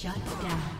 Shut down.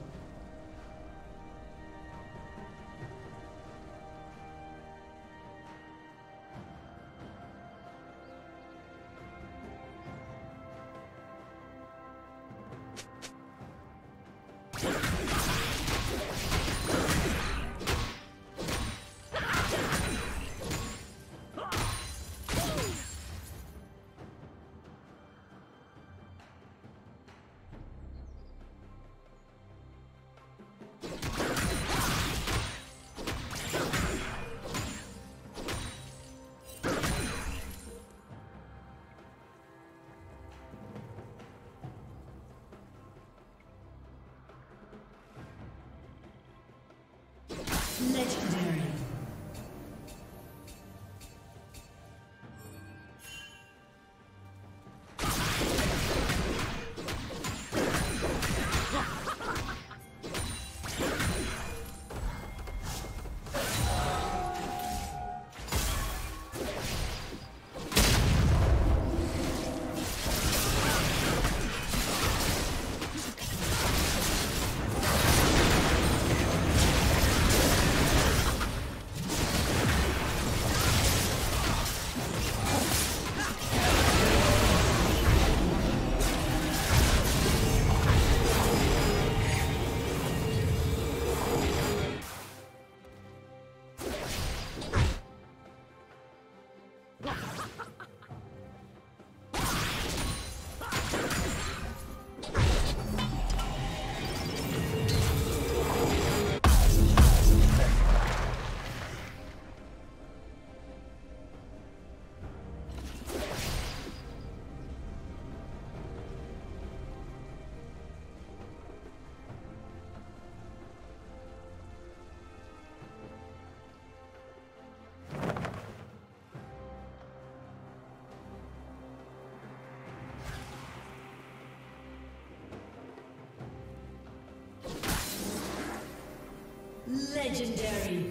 Legendary.